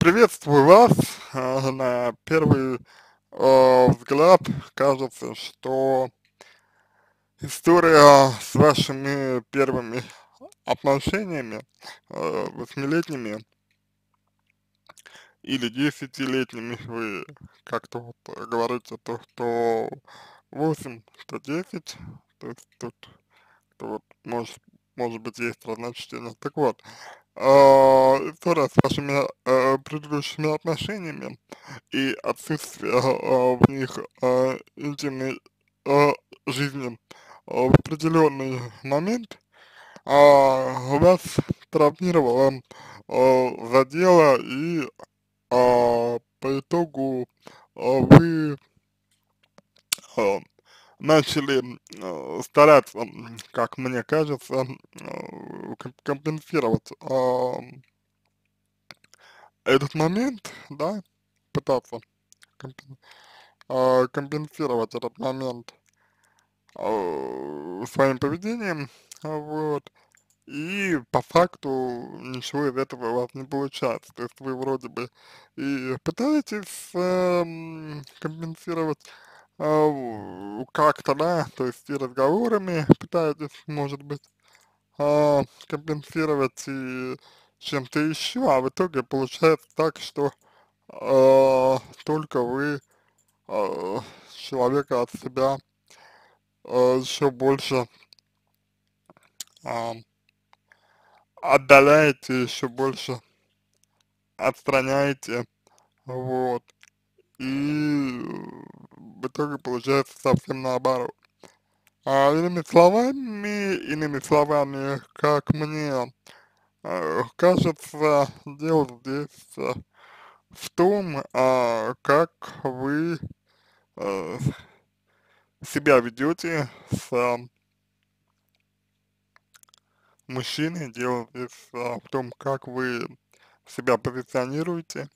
Приветствую вас. А, на первый а, взгляд кажется, что история с вашими первыми отношениями, а, восьмилетними или десятилетними, вы как-то вот говорите, то, что 8, то 10, то есть тут, то вот может, может быть есть разночтение. Так вот, э, история с вашими э, предыдущими отношениями и отсутствие э, в них э, интимной э, жизни э, в определенный момент э, вас травмировало, э, задело и э, по итогу э, вы э, начали э, стараться, как мне кажется, э, компенсировать э, этот момент, да, пытаться компен, э, компенсировать этот момент э, своим поведением, вот, и по факту ничего из этого у вас не получается, то есть вы вроде бы и пытаетесь э, компенсировать как-то, да, то есть и разговорами пытаетесь, может быть, а, компенсировать и чем-то еще, а в итоге получается так, что а, только вы человека от себя еще больше отдаляете, еще больше отстраняете, вот, и в итоге получается совсем наоборот. А, иными словами, иными словами, как мне э, кажется, дело здесь э, в том, э, как вы э, себя ведете с э, мужчиной, дело здесь э, в том, как вы себя позиционируете,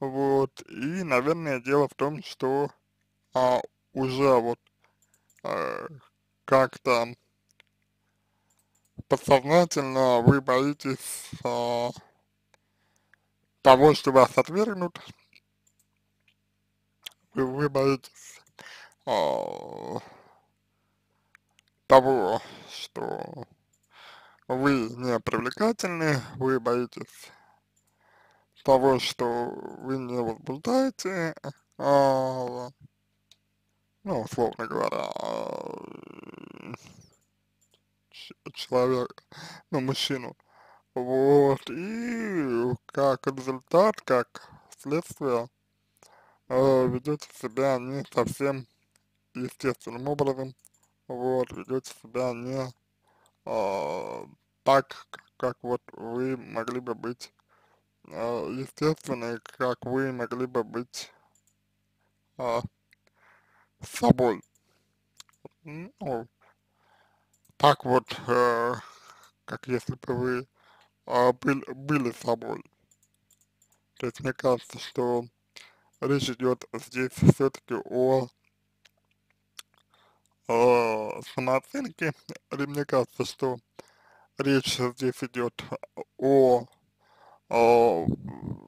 вот, и, наверное, дело в том, что а, уже вот а, как-то подсознательно вы боитесь а, того, что вас отвергнут, вы, вы боитесь а, того, что вы не привлекательны, вы боитесь того, что вы не возбуждаете, а, ну, условно говоря, человек, ну, мужчину, вот, и как результат, как следствие, э, ведете себя не совсем естественным образом, вот, ведете себя не э, так, как вот вы могли бы быть э, естественной, как вы могли бы быть э, собой. Ну, так вот, э, как если бы вы э, были, были собой. То есть мне кажется, что речь идет здесь все-таки о, о самооценке, или мне кажется, что речь здесь идет о о,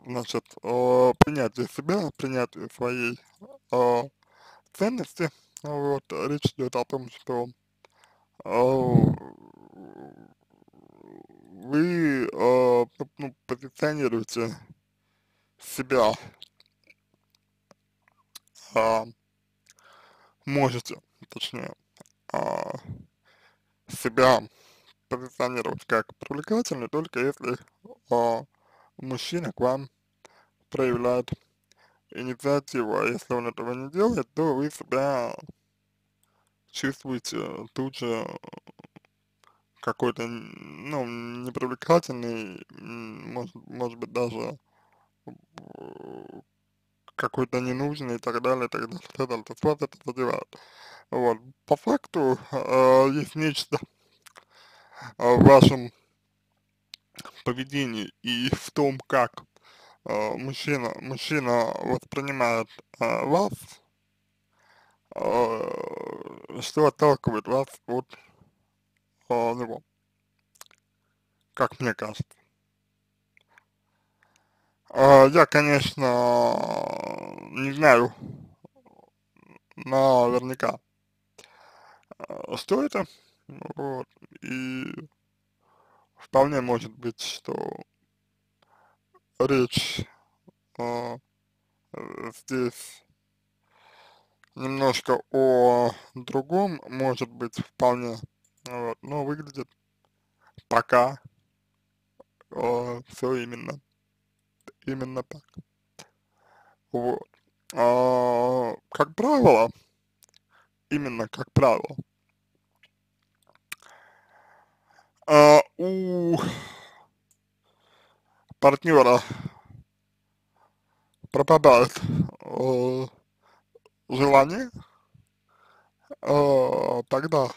значит, о принятии себя, принятии своей о, ценности, вот, речь идет о том, что о, вы о, ну, позиционируете себя, а, можете, точнее, а, себя позиционировать как привлекательный, только если а, мужчина к вам проявляет инициативу, а если он этого не делает, то вы себя чувствуете тут же какой-то, ну, непривлекательный, может, может быть, даже какой-то ненужный и так далее, и так далее, и так далее. То вас это задевает. Вот. По факту э, есть нечто в вашем поведении и в том, как э, мужчина, мужчина воспринимает э, вас, э, что отталкивает вас от э, него, как мне кажется. А, я, конечно, не знаю наверняка, а, что это, вот, и вполне может быть, что речь а, э, здесь немножко о другом, может быть, вполне, вот, но выглядит пока э, все именно, именно так. Вот. А, как правило, именно как правило, а, у партнера пропадает э, желание э, тогда,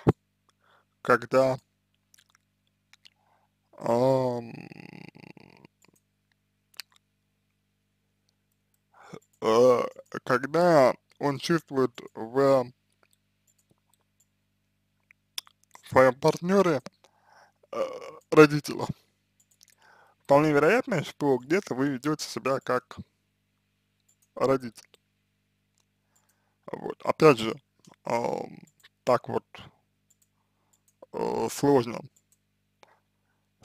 когда э, э, когда он чувствует в своем партнере э, родителя. Вполне вероятно, что где-то вы ведете себя как родитель. Вот. Опять же, э, так вот э, сложно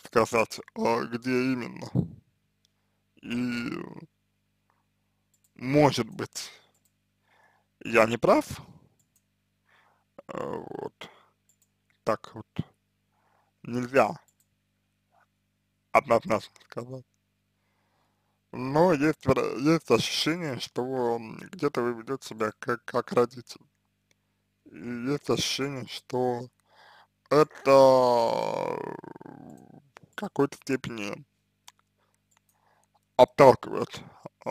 сказать, э, где именно. И может быть, я не прав, э, вот, так вот нельзя однозначно сказать. Но есть, есть ощущение, что где-то вы ведете себя как, как родитель. И есть ощущение, что это в какой-то степени отталкивает э,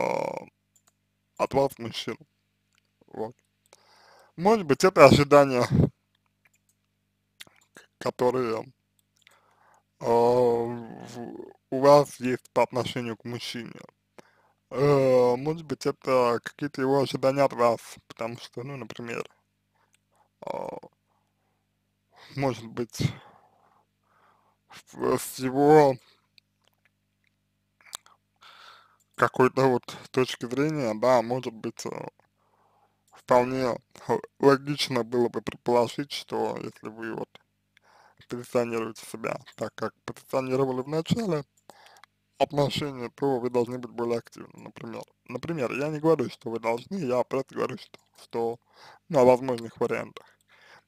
от вас мужчин. Вот. Может быть, это ожидания, которые у вас есть по отношению к мужчине. Э, может быть, это какие-то его ожидания от вас, потому что, ну, например, э, может быть, с его какой-то вот точки зрения, да, может быть, э, вполне логично было бы предположить, что если вы вот позиционируете себя так, как позиционировали в начале отношения, то вы должны быть более активны, например. Например, я не говорю, что вы должны, я просто говорю, что, что на возможных вариантах.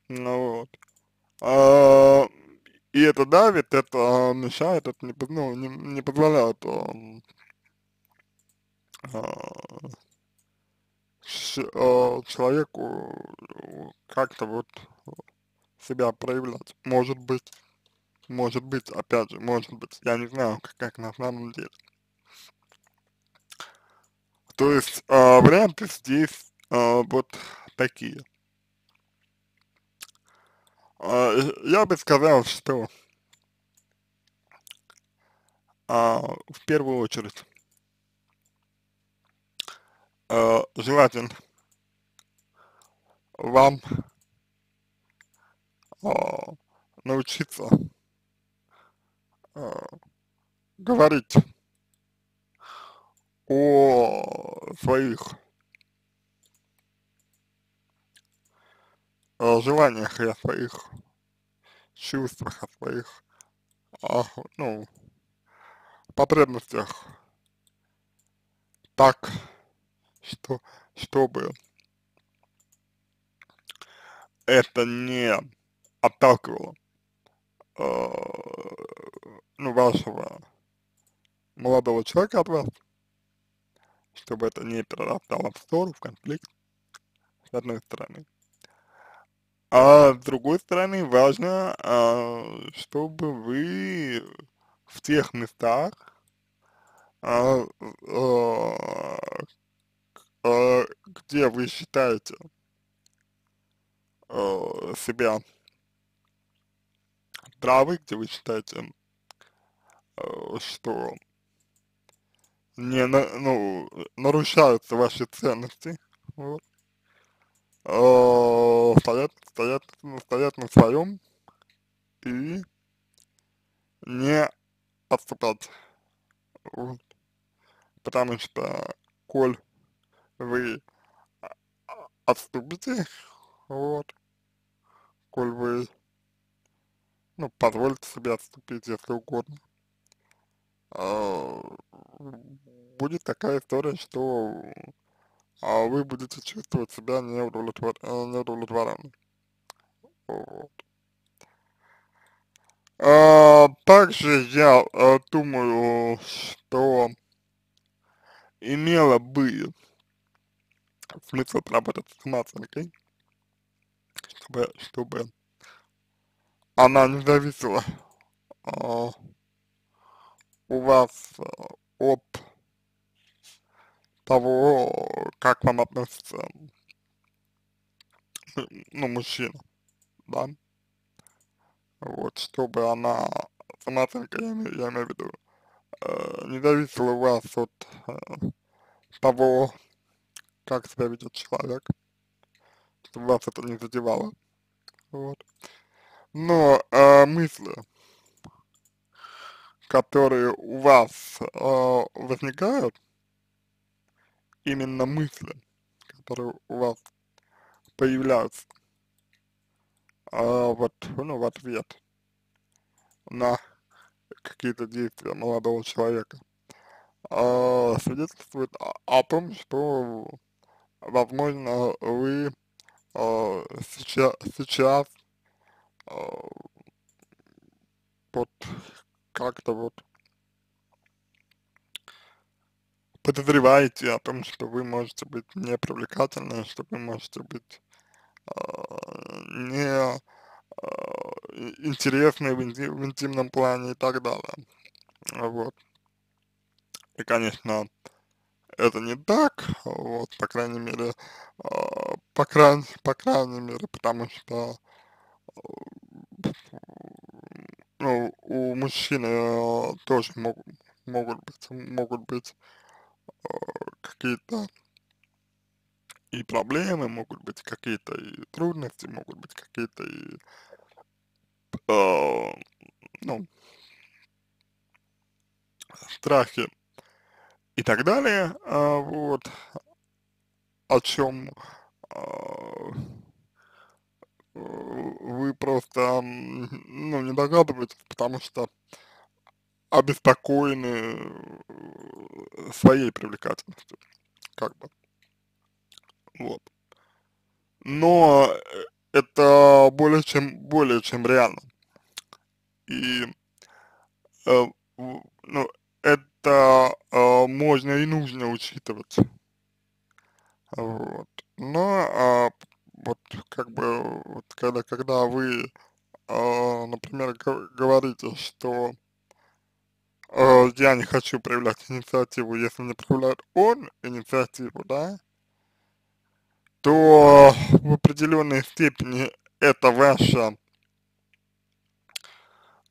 Ну вот. А, и это давит, это мешает, это не, ну, не, не позволяет а, а, человеку как-то вот себя проявлять. Может быть, может быть, опять же, может быть, я не знаю, как, как на самом деле. То есть э, варианты здесь э, вот такие. Э, я бы сказал, что э, в первую очередь э, желательно вам э, научиться э, говорить о своих желаниях и о своих чувствах, о своих, э, ну, потребностях. Так, что, чтобы это не отталкивало э, ну, вашего молодого человека от вас, чтобы это не перерастало в ссору, в конфликт, с одной стороны. А с другой стороны, важно, э, чтобы вы в тех местах, э, э, где вы считаете э, себя правы, где вы считаете, э, что не, ну, нарушаются ваши ценности, вот, э, стоят, стоят, стоят на своем и не отступать. Вот. потому что, коль вы отступите, вот, коль вы, ну, позволите себе отступить, если угодно, а, будет такая история, что а вы будете чувствовать себя неудовлетвор... Э, неудовлетворенным. Вот. А, также я а, думаю, что имело бы смысл поработать с самооценкой, чтобы, чтобы она не зависела а, у вас а, от того, как вам относится, ну, мужчина, да, вот, чтобы она, самооценка, я имею, я имею в виду, э, не зависела у вас от э, того, как себя ведет человек, чтобы вас это не задевало, вот. Но э, мысли, которые у вас э, возникают, именно мысли, которые у вас появляются а, вот, ну, в ответ на какие-то действия молодого человека, а, свидетельствует о, о том, что, возможно, вы а, сейчас, сейчас вот как-то вот подозреваете о том, что вы можете быть непривлекательны, что вы можете быть э, не э, интересны в, инти в интимном плане и так далее. Вот. И, конечно, это не так, вот, по крайней мере, э, по, крайней, по крайней мере, потому что ну, у мужчины э, тоже могут, могут быть, могут быть какие-то и проблемы, могут быть какие-то и трудности, могут быть какие-то и, э, ну, страхи и так далее, э, вот, о чем э, вы просто, ну, не догадываетесь, потому что обеспокоены своей привлекательностью, как бы, вот. Но это более чем, более чем реально. И, э, ну, это э, можно и нужно учитывать. Вот. Но, э, вот, как бы, вот, когда, когда вы, э, например, говорите, что э, я не хочу проявлять инициативу, если не проявляет он инициативу, да, то в определенной степени это ваша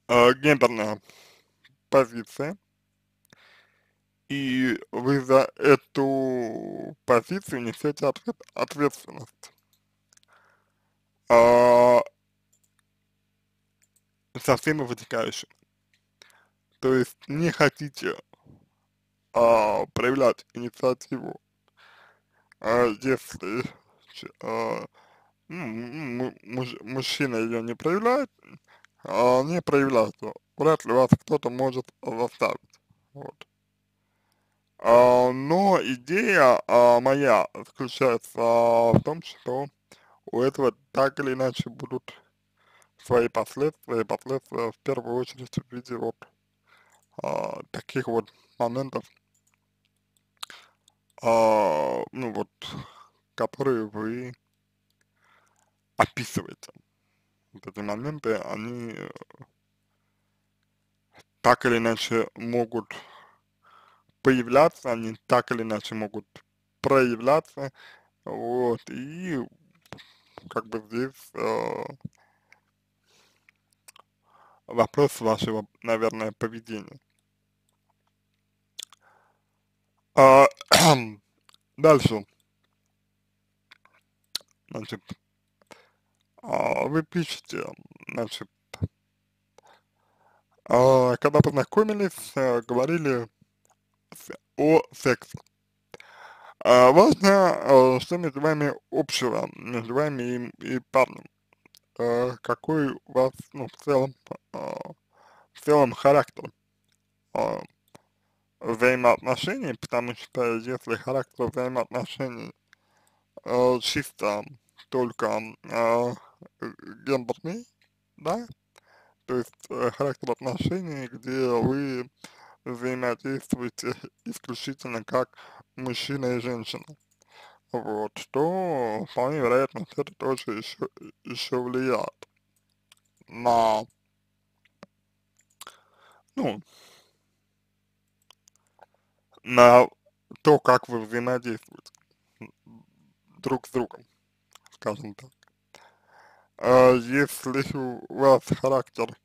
э, гендерная позиция, и вы за эту позицию несете ответ, ответственность. А, со всеми вытекающими. То есть не хотите а, проявлять инициативу, а, если а, ну, муж, мужчина ее не проявляет, а, не проявляет, вряд ли вас кто-то может заставить. Вот. А, но идея а, моя заключается в том, что у этого так или иначе будут свои последствия, последствия в первую очередь в виде вот а, таких вот моментов, а, ну вот, которые вы описываете. Вот эти моменты, они так или иначе могут появляться, они так или иначе могут проявляться, вот, и как бы здесь э, вопрос вашего, наверное, поведения. А, дальше. Значит, а, вы пишете, значит, а, когда познакомились, а, говорили о сексе. А, важно, а, что между вами общего, между вами и, и парнем, а, какой у вас, ну, в целом, а, в целом характер взаимоотношений, потому что если характер взаимоотношений чисто только гендерный, да, то есть э, характер отношений, где вы взаимодействуете исключительно как мужчина и женщина. Вот, то вполне вероятно, это тоже еще, еще влияет на, ну, на то, как вы взаимодействуете друг с другом, скажем так. А если у вас характер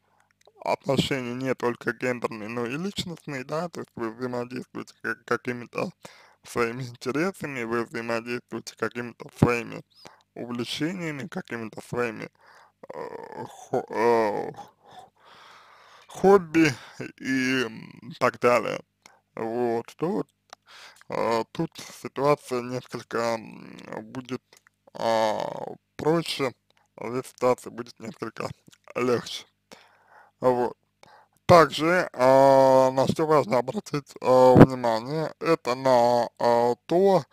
отношений не только гендерный, но и личностный, да, то есть вы взаимодействуете как, какими-то своими интересами, вы взаимодействуете какими-то своими увлечениями, какими-то своими э, хо, э, хобби и так далее. Вот, то э, тут ситуация несколько будет э, проще, здесь ситуация будет несколько легче. Вот. Также, э, на что важно обратить э, внимание, это на э, то,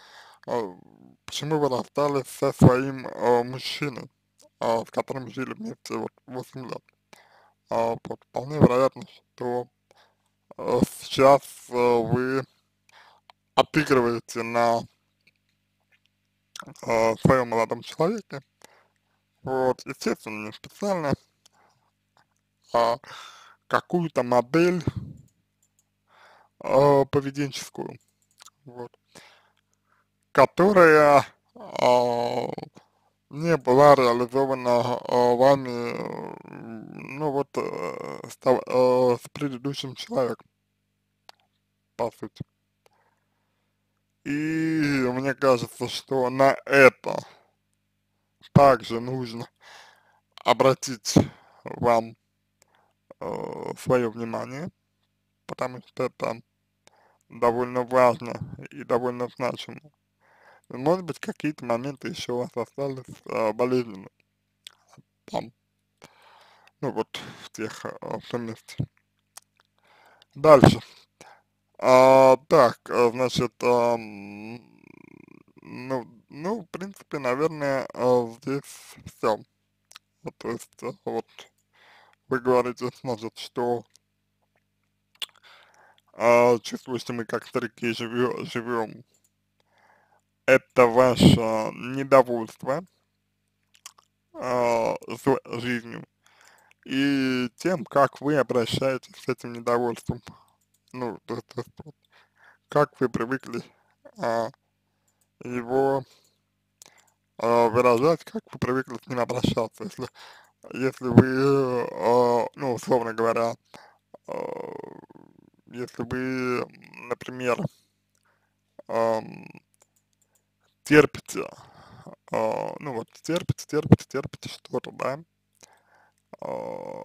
э, почему вы расстались со своим э, мужчиной, э, с которым жили вместе вот 8 лет. Э, вот, вполне вероятно, что э, сейчас э, вы отыгрываете на э, своем молодом человеке, вот, естественно, не специально, а какую-то модель э, поведенческую, вот, которая э, не была реализована э, вами, ну вот, э, с, э, с предыдущим человеком, по сути. И мне кажется, что на это также нужно обратить вам э, свое внимание, потому что это довольно важно и довольно значимо. Может быть, какие-то моменты еще у вас остались э, болезненные. Там, ну вот, в тех, э, в. Дальше. А, так, э, значит, а, ну, ну, в принципе, наверное, а, здесь все. То есть, э, вот, вы говорите, значит, что а, чувствуете мы как старики живем, живем. Это ваше недовольство а, жизнью и тем, как вы обращаетесь с этим недовольством. Ну, то, то, то, как вы привыкли а, его а, выражать, как вы привыкли с ним обращаться. Если если вы, э, ну, условно говоря, э, если вы, например, э, терпите, э, ну вот, терпите, терпите, терпите что-то, да, э,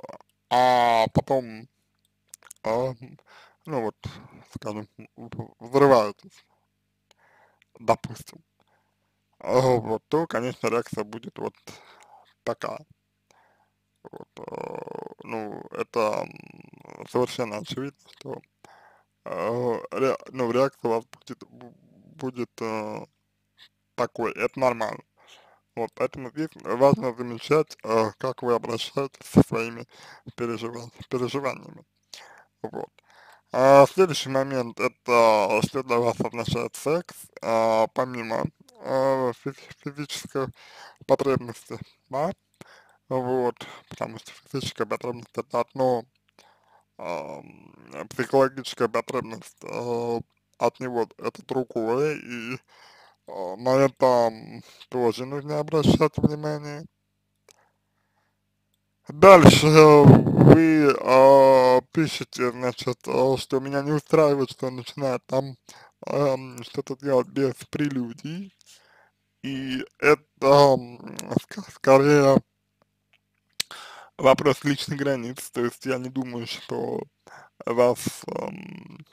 а потом, э, ну вот, скажем, взрываетесь, допустим, э, вот, то, конечно, реакция будет вот такая. Вот, э, ну, это совершенно очевидно, что э, ре, ну, реакция у вас будет, будет э, такой, это нормально. Вот, поэтому здесь важно замечать, э, как вы обращаетесь со своими переживан переживаниями. Вот. А следующий момент, это что для вас означает секс, а, помимо а, физической потребности, да, вот, потому что физическая потребность это одно, э, психологическая потребность э, от него это другое, и э, на это тоже нужно обращать внимание. Дальше вы э, пишете, значит, что меня не устраивает, что он начинает там э, что-то делать без прелюдий, и это э, скорее вопрос личных границ, то есть я не думаю, что вас, эм,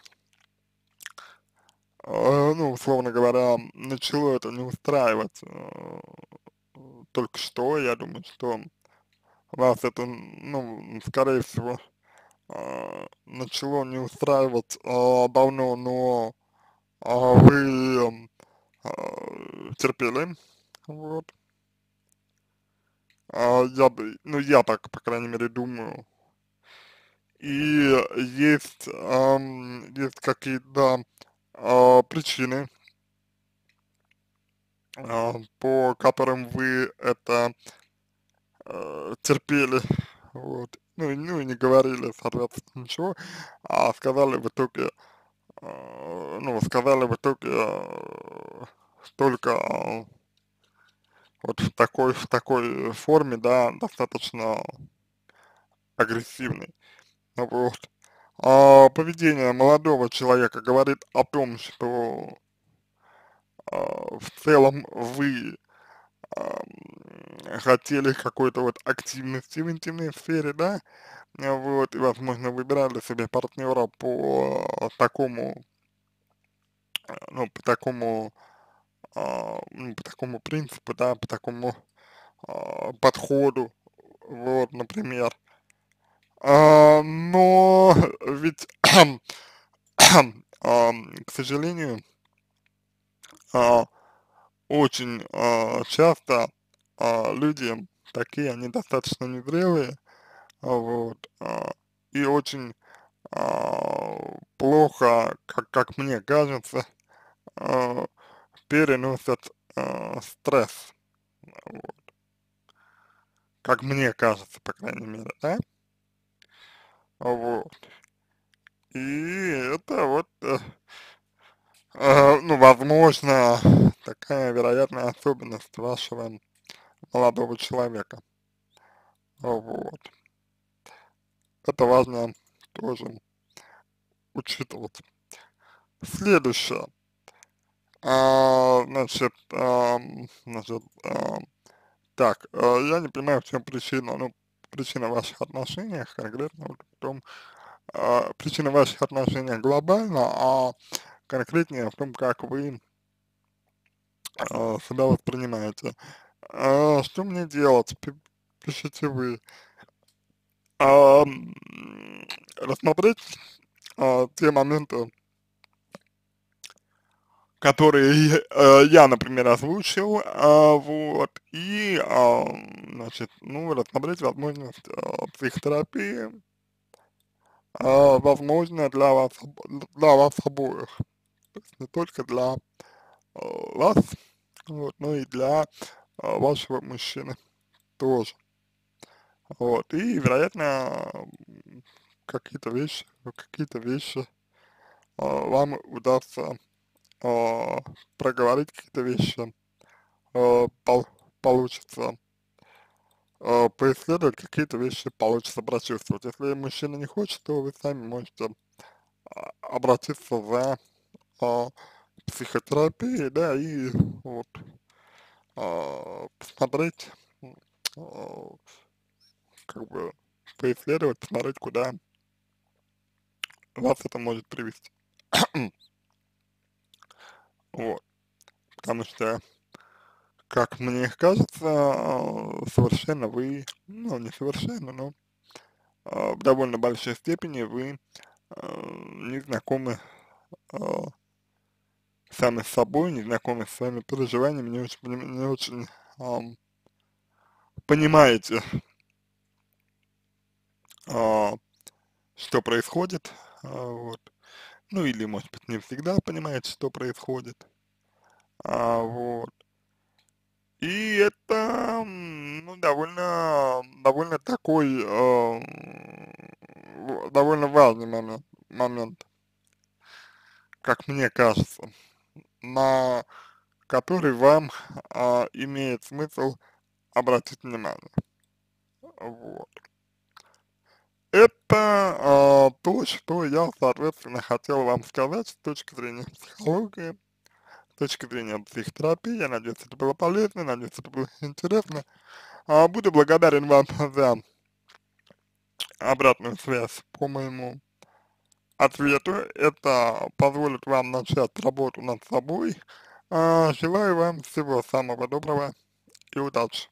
э, ну, условно говоря, начало это не устраивать э, только что, я думаю, что вас это, ну, скорее всего, э, начало не устраивать э, давно, но э, вы э, терпели, вот. А, я бы, ну, я так, по крайней мере, думаю. И есть, ам, есть какие-то а, причины, а, по которым вы это э, терпели, вот, ну, ну и не говорили, соответственно, ничего, а сказали в итоге, э, ну, сказали в итоге э, только э, вот в такой, в такой форме, да, достаточно агрессивной, вот. А поведение молодого человека говорит о том, что а, в целом вы ам, хотели какой-то вот активности в интимной сфере, да, а, вот, и, возможно, выбирали себе партнера по такому, э, ну, по такому, а, ну, по такому принципу, да, по такому а, подходу, вот, например. А, но ведь, к сожалению, а, очень а, часто а, люди такие, они достаточно незрелые, а, вот, а, и очень а, плохо, как, как мне кажется, а, переносят а, стресс, вот, как мне кажется, по крайней мере, да, вот, и это вот, э, э, ну, возможно, такая вероятная особенность вашего молодого человека, вот, это важно тоже учитывать. Следующее, значит, ам, значит, ам, так, э, я не понимаю, в чем причина, ну, причина в ваших отношениях конкретно, вот в том, а, причина ваших отношениях глобально, а конкретнее в том, как вы а, себя воспринимаете. А, что мне делать? Пи- Пишите вы. А, рассмотреть а, те моменты, которые э, я, например, озвучил, а, вот, и, а, значит, ну, рассмотреть возможность а, психотерапии, а, возможно, для вас, для вас обоих, то есть не только для вас, вот, но и для вашего мужчины тоже, вот, и, вероятно, какие-то вещи, какие-то вещи вам удастся а, проговорить какие-то вещи, а, пол- получится а, поисследовать какие-то вещи, получится прочувствовать. Если мужчина не хочет, то вы сами можете обратиться за а, психотерапией, да, и вот а, посмотреть, а, как бы поисследовать, посмотреть, куда вас это может привести. Вот, потому что Как мне кажется, а, совершенно вы, ну, не совершенно, но а, в довольно большой степени вы а, не знакомы сами с собой, не знакомы с своими переживаниями, не очень, не очень ам, понимаете, а, что происходит, а, вот, ну или, может быть, не всегда понимаете, что происходит, а, вот, И это, ну, довольно, довольно такой, э, довольно важный момент, момент, как мне кажется, на который вам а, имеет смысл обратить внимание. Вот. Это а, то, что я, соответственно, хотел вам сказать с точки зрения психологии, с точки зрения психотерапии. Я надеюсь, это было полезно, надеюсь, это было интересно. А, буду благодарен вам за обратную связь по моему ответу, это позволит вам начать работу над собой, а, желаю вам всего самого доброго и удачи.